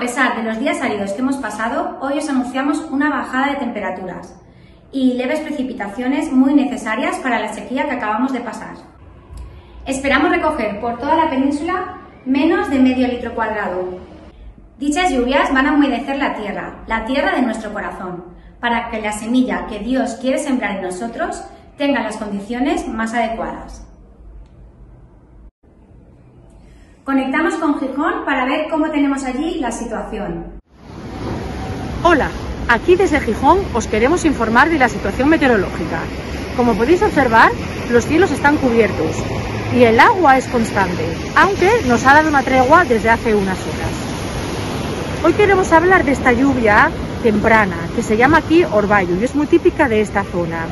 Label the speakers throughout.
Speaker 1: pesar de los días áridos que hemos pasado, hoy os anunciamos una bajada de temperaturas y leves precipitaciones muy necesarias para la sequía que acabamos de pasar. Esperamos recoger por toda la península menos de medio litro cuadrado. Dichas lluvias van a humedecer la tierra, la tierra de nuestro corazón, para que la semilla que Dios quiere sembrar en nosotros tenga las condiciones más adecuadas. Conectamos con Gijón para ver cómo tenemos allí la situación.
Speaker 2: Hola, aquí desde Gijón os queremos informar de la situación meteorológica. Como podéis observar, los cielos están cubiertos y el agua es constante, aunque nos ha dado una tregua desde hace unas horas. Hoy queremos hablar de esta lluvia temprana, que se llama aquí orvallo y es muy típica de esta zona.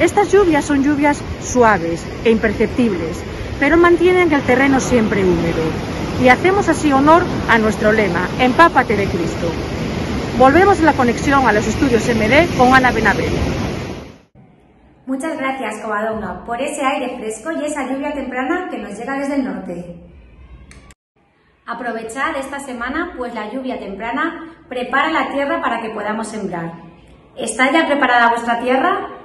Speaker 2: Estas lluvias son lluvias suaves e imperceptibles, pero mantienen el terreno siempre húmedo. Y hacemos así honor a nuestro lema, Empápate de Cristo. Volvemos la conexión a los estudios MD con Ana Benabel.
Speaker 1: Muchas gracias, Covadonga, por ese aire fresco y esa lluvia temprana que nos llega desde el norte. Aprovechad esta semana, pues la lluvia temprana prepara la tierra para que podamos sembrar. ¿Está ya preparada vuestra tierra?